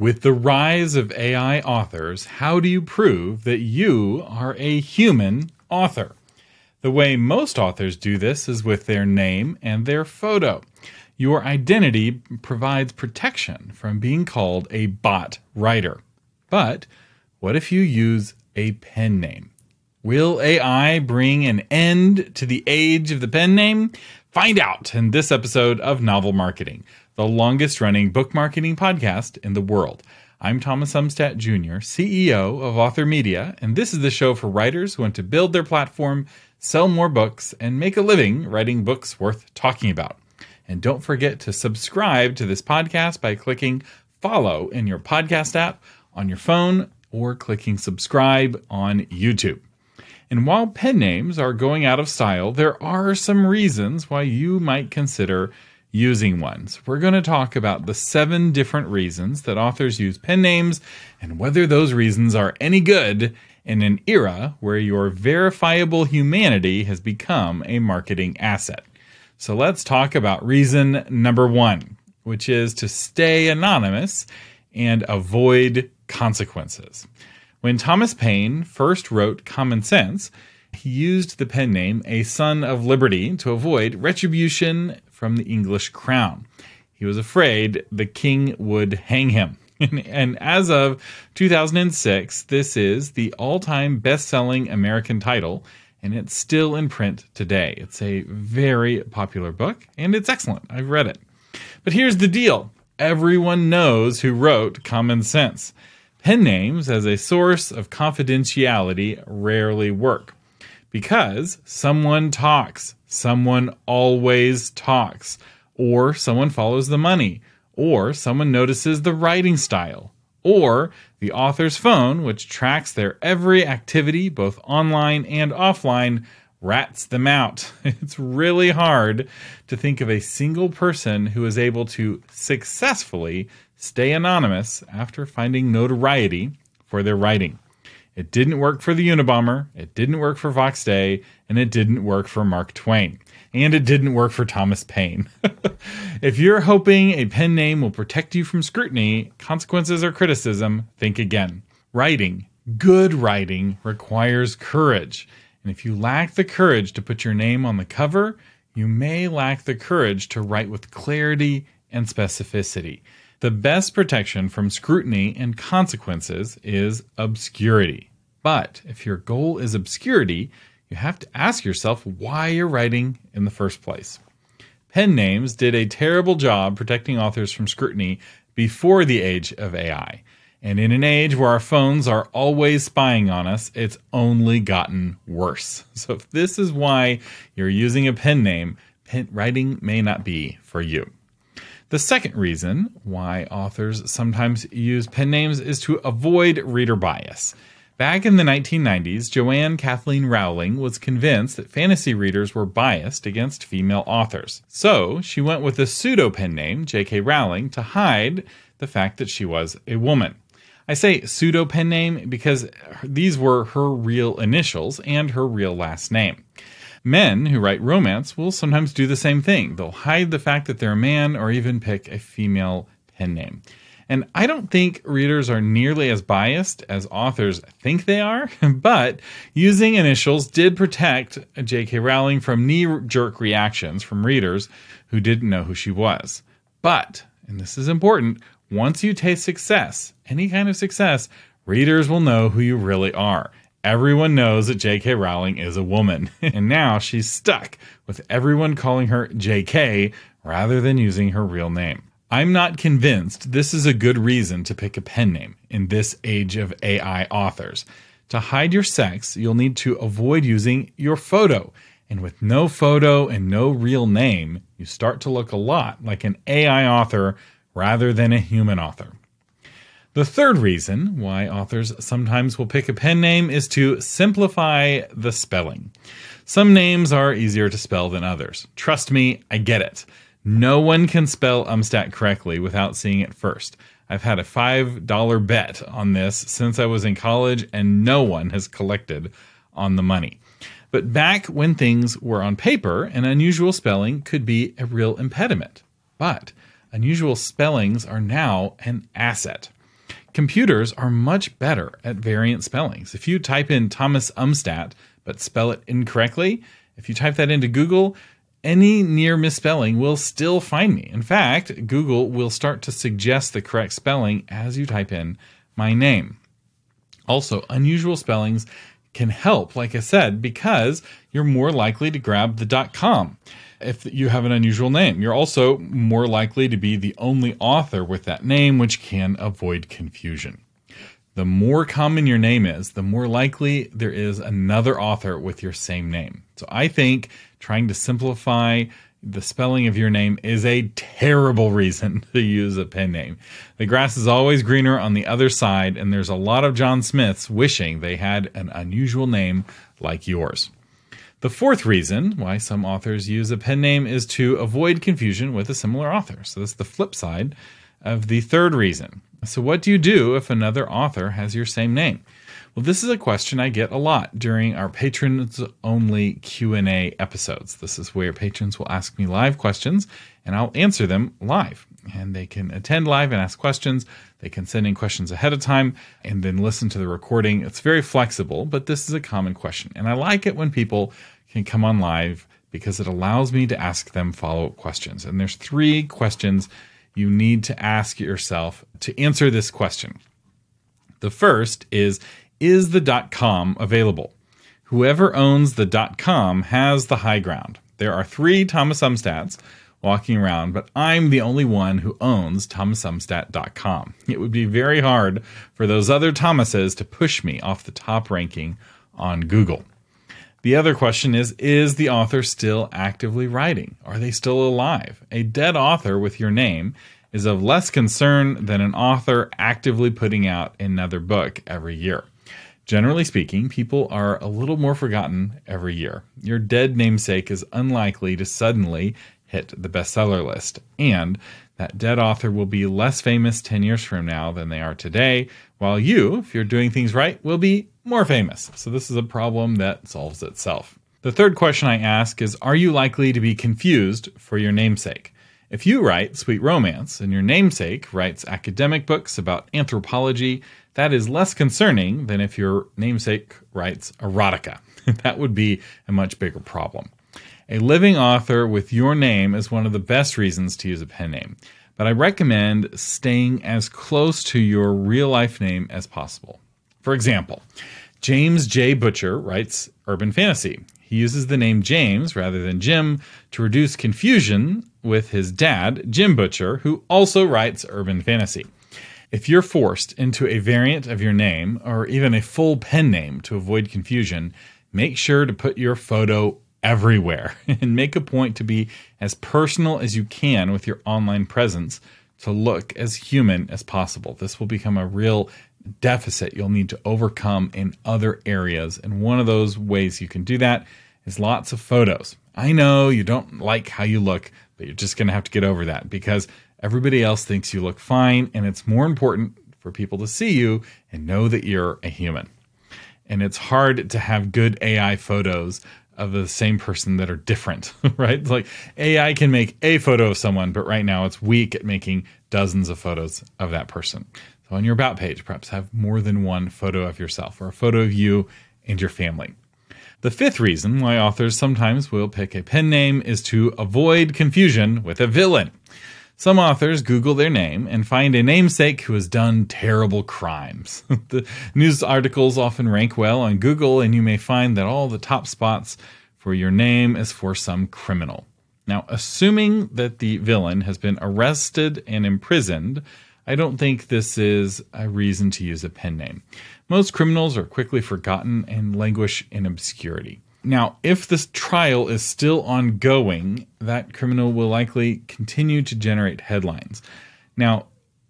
With the rise of AI authors, how do you prove that you are a human author? The way most authors do this is with their name and their photo. Your identity provides protection from being called a bot writer. But what if you use a pen name? Will AI bring an end to the age of the pen name? Find out in this episode of Novel Marketing, the longest running book marketing podcast in the world. I'm Thomas Umstattd Jr., CEO of Author Media, and this is the show for writers who want to build their platform, sell more books, and make a living writing books worth talking about. And don't forget to subscribe to this podcast by clicking follow in your podcast app on your phone or clicking subscribe on YouTube. And while pen names are going out of style, there are some reasons why you might consider using ones. We're going to talk about the seven different reasons that authors use pen names and whether those reasons are any good in an era where your verifiable humanity has become a marketing asset. So let's talk about reason number one, which is to stay anonymous and avoid consequences. When Thomas Paine first wrote Common Sense, he used the pen name A Son of Liberty to avoid retribution from the English crown. He was afraid the king would hang him. and as of 2006, this is the all time best selling American title, and it's still in print today. It's a very popular book, and it's excellent. I've read it. But here's the deal everyone knows who wrote Common Sense. Pen names as a source of confidentiality rarely work because someone talks, someone always talks, or someone follows the money, or someone notices the writing style, or the author's phone, which tracks their every activity, both online and offline, rats them out. It's really hard to think of a single person who is able to successfully stay anonymous after finding notoriety for their writing. It didn't work for the Unabomber, it didn't work for Vox Day, and it didn't work for Mark Twain. And it didn't work for Thomas Paine. if you're hoping a pen name will protect you from scrutiny, consequences, or criticism, think again. Writing, good writing, requires courage. And if you lack the courage to put your name on the cover, you may lack the courage to write with clarity and specificity. The best protection from scrutiny and consequences is obscurity. But if your goal is obscurity, you have to ask yourself why you're writing in the first place. Pen names did a terrible job protecting authors from scrutiny before the age of AI. And in an age where our phones are always spying on us, it's only gotten worse. So if this is why you're using a pen name, pen writing may not be for you. The second reason why authors sometimes use pen names is to avoid reader bias. Back in the 1990s, Joanne Kathleen Rowling was convinced that fantasy readers were biased against female authors. So she went with a pseudo pen name, J.K. Rowling, to hide the fact that she was a woman. I say pseudo pen name because these were her real initials and her real last name. Men who write romance will sometimes do the same thing. They'll hide the fact that they're a man or even pick a female pen name. And I don't think readers are nearly as biased as authors think they are, but using initials did protect J.K. Rowling from knee jerk reactions from readers who didn't know who she was. But, and this is important, once you taste success, any kind of success, readers will know who you really are. Everyone knows that J.K. Rowling is a woman, and now she's stuck with everyone calling her J.K. rather than using her real name. I'm not convinced this is a good reason to pick a pen name in this age of AI authors. To hide your sex, you'll need to avoid using your photo. And with no photo and no real name, you start to look a lot like an AI author rather than a human author. The third reason why authors sometimes will pick a pen name is to simplify the spelling. Some names are easier to spell than others. Trust me, I get it. No one can spell Umstattd correctly without seeing it first. I've had a $5 bet on this since I was in college, and no one has collected on the money. But back when things were on paper, an unusual spelling could be a real impediment. But unusual spellings are now an asset. Computers are much better at variant spellings. If you type in Thomas Umstattd but spell it incorrectly, if you type that into Google, any near misspelling will still find me. In fact, Google will start to suggest the correct spelling as you type in my name. Also, unusual spellings can help, like I said, because you're more likely to grab the .com if you have an unusual name. You're also more likely to be the only author with that name, which can avoid confusion. The more common your name is, the more likely there is another author with your same name. So I think trying to simplify the spelling of your name is a terrible reason to use a pen name. The grass is always greener on the other side, and there's a lot of John Smiths wishing they had an unusual name like yours. The fourth reason why some authors use a pen name is to avoid confusion with a similar author. So that's the flip side of the third reason. So what do you do if another author has your same name? Well, this is a question I get a lot during our patrons only Q&A episodes. This is where patrons will ask me live questions and I'll answer them live. And they can attend live and ask questions. They can send in questions ahead of time and then listen to the recording. It's very flexible, but this is a common question. And I like it when people can come on live because it allows me to ask them follow-up questions. And there's three questions you need to ask yourself to answer this question. The first is is the dot .com available? Whoever owns the dot .com has the high ground. There are three Thomas Umstattds walking around, but I'm the only one who owns thomasumstattd.com. It would be very hard for those other Thomases to push me off the top ranking on Google. The other question is Is the author still actively writing? Are they still alive? A dead author with your name is of less concern than an author actively putting out another book every year. Generally speaking, people are a little more forgotten every year. Your dead namesake is unlikely to suddenly hit the bestseller list, and that dead author will be less famous 10 years from now than they are today, while you, if you're doing things right, will be more famous. So, this is a problem that solves itself. The third question I ask is Are you likely to be confused for your namesake? If you write sweet romance and your namesake writes academic books about anthropology, that is less concerning than if your namesake writes erotica. that would be a much bigger problem. A living author with your name is one of the best reasons to use a pen name, but I recommend staying as close to your real life name as possible. For example, James J. Butcher writes urban fantasy. He uses the name James rather than Jim to reduce confusion with his dad, Jim Butcher, who also writes urban fantasy. If you're forced into a variant of your name or even a full pen name to avoid confusion, make sure to put your photo everywhere and make a point to be as personal as you can with your online presence to look as human as possible. This will become a real deficit you'll need to overcome in other areas. And one of those ways you can do that is lots of photos. I know you don't like how you look, but you're just going to have to get over that because Everybody else thinks you look fine, and it's more important for people to see you and know that you're a human. And it's hard to have good AI photos of the same person that are different, right? Like AI can make a photo of someone, but right now it's weak at making dozens of photos of that person. So on your About page, perhaps have more than one photo of yourself or a photo of you and your family. The fifth reason why authors sometimes will pick a pen name is to avoid confusion with a villain. Some authors Google their name and find a namesake who has done terrible crimes. the news articles often rank well on Google, and you may find that all the top spots for your name is for some criminal. Now, assuming that the villain has been arrested and imprisoned, I don't think this is a reason to use a pen name. Most criminals are quickly forgotten and languish in obscurity. Now, if this trial is still ongoing, that criminal will likely continue to generate headlines. Now,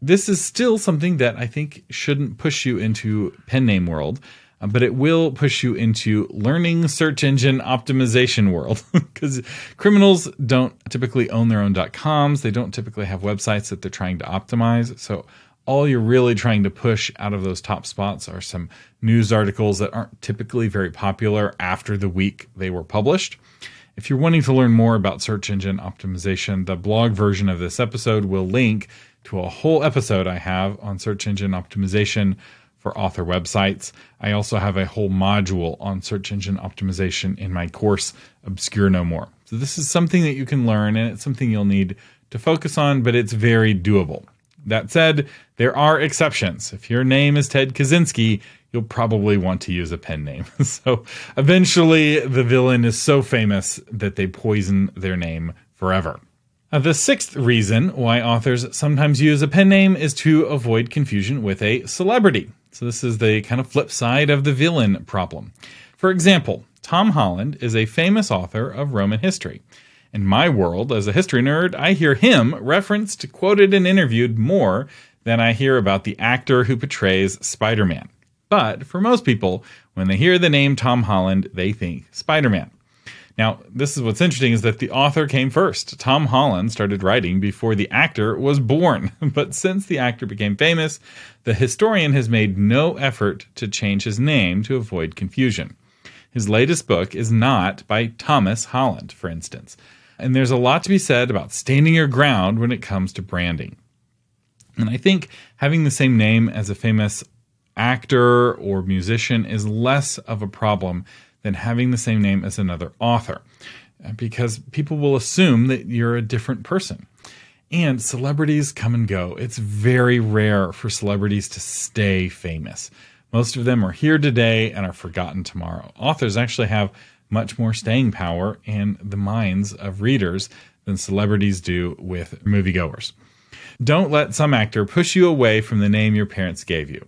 this is still something that I think shouldn't push you into pen name world, uh, but it will push you into learning search engine optimization world because criminals don't typically own their own .coms. They don't typically have websites that they're trying to optimize. So all you're really trying to push out of those top spots are some news articles that aren't typically very popular after the week they were published. If you're wanting to learn more about search engine optimization, the blog version of this episode will link to a whole episode I have on search engine optimization for author websites. I also have a whole module on search engine optimization in my course, Obscure No More. So, this is something that you can learn and it's something you'll need to focus on, but it's very doable. That said, there are exceptions. If your name is Ted Kaczynski, you'll probably want to use a pen name. so eventually, the villain is so famous that they poison their name forever. Uh, the sixth reason why authors sometimes use a pen name is to avoid confusion with a celebrity. So, this is the kind of flip side of the villain problem. For example, Tom Holland is a famous author of Roman history. In my world, as a history nerd, I hear him referenced, quoted, and interviewed more than I hear about the actor who portrays Spider Man. But for most people, when they hear the name Tom Holland, they think Spider Man. Now, this is what's interesting is that the author came first. Tom Holland started writing before the actor was born. But since the actor became famous, the historian has made no effort to change his name to avoid confusion. His latest book is not by Thomas Holland, for instance. And there's a lot to be said about standing your ground when it comes to branding. And I think having the same name as a famous actor or musician is less of a problem than having the same name as another author uh, because people will assume that you're a different person. And celebrities come and go. It's very rare for celebrities to stay famous. Most of them are here today and are forgotten tomorrow. Authors actually have much more staying power in the minds of readers than celebrities do with moviegoers. Don't let some actor push you away from the name your parents gave you.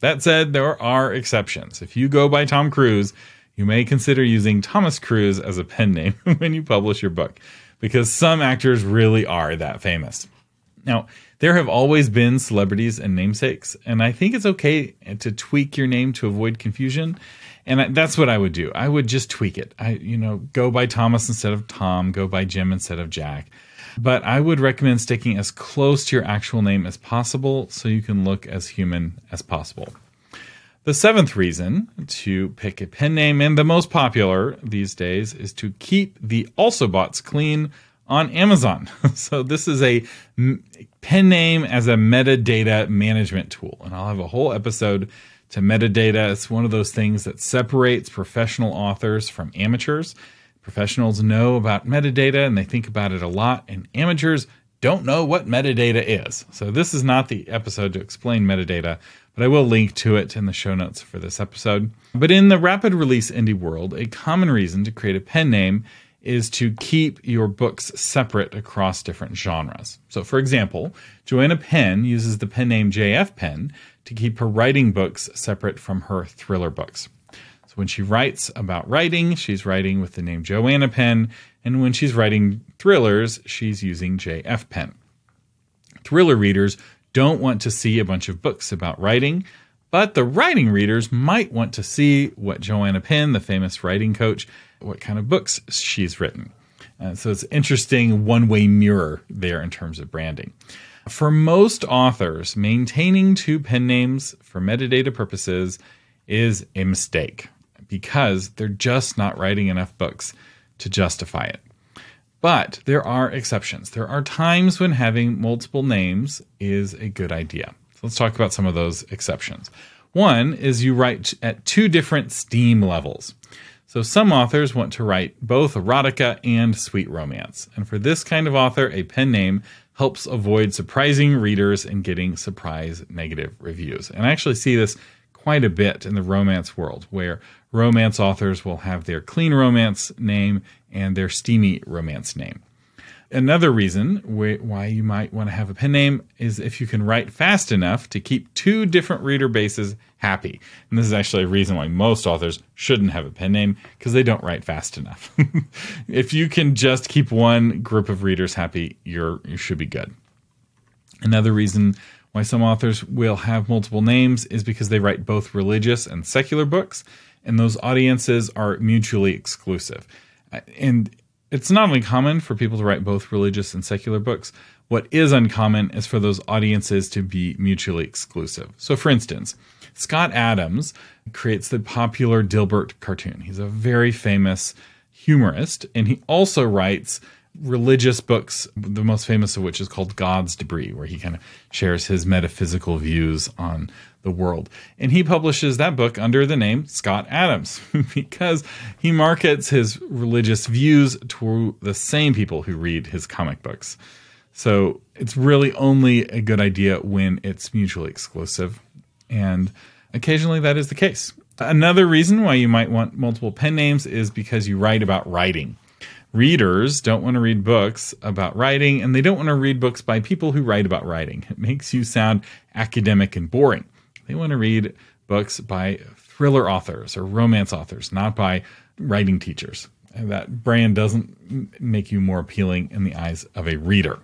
That said, there are exceptions. If you go by Tom Cruise, you may consider using Thomas Cruise as a pen name when you publish your book, because some actors really are that famous. Now, there have always been celebrities and namesakes, and I think it's okay to tweak your name to avoid confusion. And that's what I would do. I would just tweak it. I, you know, go by Thomas instead of Tom, go by Jim instead of Jack. But I would recommend sticking as close to your actual name as possible so you can look as human as possible. The seventh reason to pick a pen name, and the most popular these days, is to keep the also boughts clean on Amazon. so, this is a pen name as a metadata management tool. And I'll have a whole episode to metadata. It's one of those things that separates professional authors from amateurs. Professionals know about metadata and they think about it a lot, and amateurs don't know what metadata is. So, this is not the episode to explain metadata, but I will link to it in the show notes for this episode. But in the rapid release indie world, a common reason to create a pen name is to keep your books separate across different genres. So, for example, Joanna Penn uses the pen name JF Penn to keep her writing books separate from her thriller books So, when she writes about writing, she's writing with the name Joanna Penn, and when she's writing thrillers, she's using JF Penn. Thriller readers don't want to see a bunch of books about writing, but the writing readers might want to see what Joanna Penn, the famous writing coach, what kind of books she's written. Uh, so it's interesting one way mirror there in terms of branding. For most authors, maintaining two pen names for metadata purposes is a mistake because they're just not writing enough books to justify it. But there are exceptions. There are times when having multiple names is a good idea. So let's talk about some of those exceptions. One is you write at two different steam levels. So some authors want to write both erotica and sweet romance. And for this kind of author, a pen name helps avoid surprising readers and getting surprise negative reviews. And I actually see this quite a bit in the romance world, where romance authors will have their clean romance name and their steamy romance name. Another reason why you might want to have a pen name is if you can write fast enough to keep two different reader bases happy. And this is actually a reason why most authors shouldn't have a pen name because they don't write fast enough. if you can just keep one group of readers happy, you're you should be good. Another reason why some authors will have multiple names is because they write both religious and secular books, and those audiences are mutually exclusive. Uh, and it's not uncommon for people to write both religious and secular books. What is uncommon is for those audiences to be mutually exclusive. So, for instance, Scott Adams creates the popular Dilbert cartoon. He's a very famous humorist, and he also writes religious books, the most famous of which is called God's Debris, where he kind of shares his metaphysical views on the world. And he publishes that book under the name Scott Adams because he markets his religious views to the same people who read his comic books. So it's really only a good idea when it's mutually exclusive. And occasionally that is the case. Another reason why you might want multiple pen names is because you write about writing. Readers don't want to read books about writing, and they don't want to read books by people who write about writing. It makes you sound academic and boring. They want to read books by thriller authors or romance authors, not by writing teachers. And that brand doesn't make you more appealing in the eyes of a reader.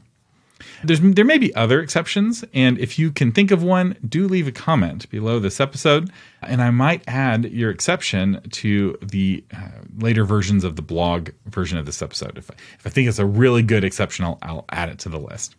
There's, there may be other exceptions, and if you can think of one, do leave a comment below this episode, and I might add your exception to the uh, later versions of the blog version of this episode. If I, if I think it's a really good exception, I'll, I'll add it to the list.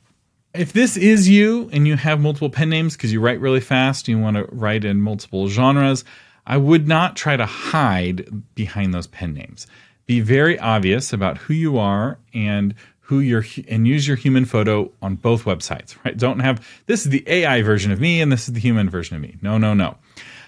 If this is you and you have multiple pen names because you write really fast, you want to write in multiple genres, I would not try to hide behind those pen names. Be very obvious about who you are and who you're and use your human photo on both websites, right? Don't have this is the AI version of me and this is the human version of me. No, no, no.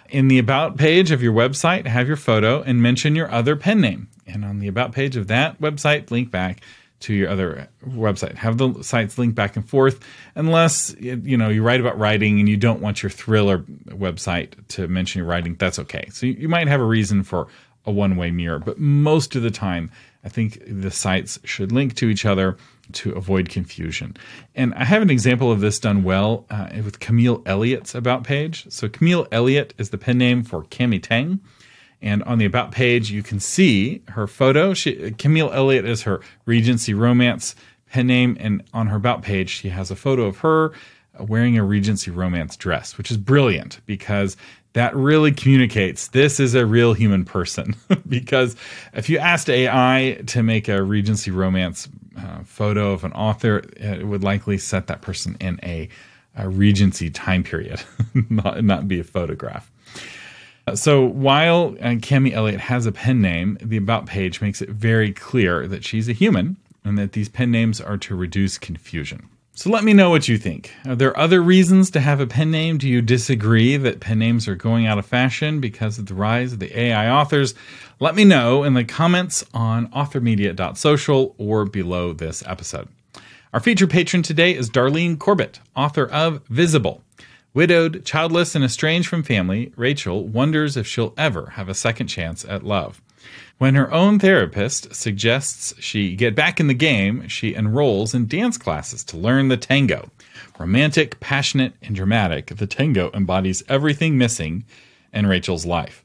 In the about page of your website, have your photo and mention your other pen name. And on the about page of that website, link back to your other website. Have the sites link back and forth unless you know you write about writing and you don't want your thriller website to mention your writing, that's okay. So you might have a reason for a one-way mirror, but most of the time I think the sites should link to each other to avoid confusion. And I have an example of this done well uh, with Camille Elliott's About page. So Camille Elliott is the pen name for Camy Tang. And on the About page, you can see her photo. She, Camille Elliott is her Regency Romance pen name. And on her About page, she has a photo of her wearing a Regency Romance dress, which is brilliant because that really communicates this is a real human person. because if you asked AI to make a Regency romance uh, photo of an author, it would likely set that person in a, a Regency time period, not, not be a photograph. So while uh, Cami Elliott has a pen name, the About page makes it very clear that she's a human and that these pen names are to reduce confusion. So let me know what you think. Are there other reasons to have a pen name? Do you disagree that pen names are going out of fashion because of the rise of the AI authors? Let me know in the comments on authormedia.social or below this episode. Our featured patron today is Darlene Corbett, author of Visible. Widowed, childless, and estranged from family, Rachel wonders if she'll ever have a second chance at love. When her own therapist suggests she get back in the game, she enrolls in dance classes to learn the tango. Romantic, passionate, and dramatic, the tango embodies everything missing in Rachel's life.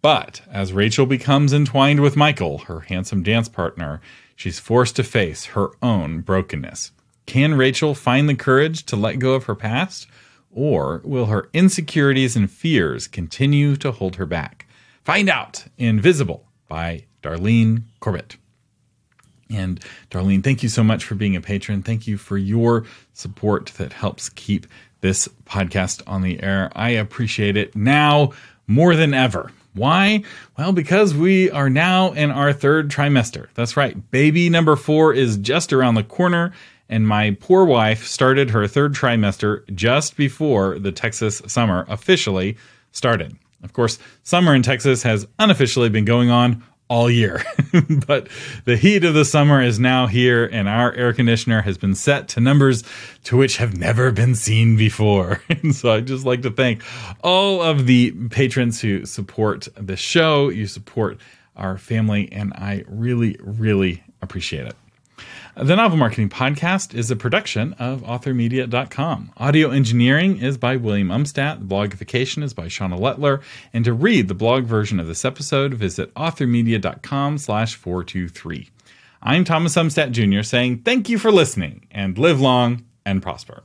But as Rachel becomes entwined with Michael, her handsome dance partner, she's forced to face her own brokenness. Can Rachel find the courage to let go of her past? Or will her insecurities and fears continue to hold her back? Find out in Visible by Darlene Corbett. And Darlene, thank you so much for being a patron. Thank you for your support that helps keep this podcast on the air. I appreciate it now more than ever. Why? Well, because we are now in our third trimester. That's right. Baby number four is just around the corner, and my poor wife started her third trimester just before the Texas summer officially started. Of course, summer in Texas has unofficially been going on all year, but the heat of the summer is now here, and our air conditioner has been set to numbers to which have never been seen before. and so I'd just like to thank all of the patrons who support the show. You support our family, and I really, really appreciate it. The Novel Marketing Podcast is a production of authormedia.com. Audio engineering is by William Umstattd. The blogification is by Shauna Lettler. And to read the blog version of this episode, visit authormedia.com slash 423. I'm Thomas Umstattd Jr. saying thank you for listening and live long and prosper.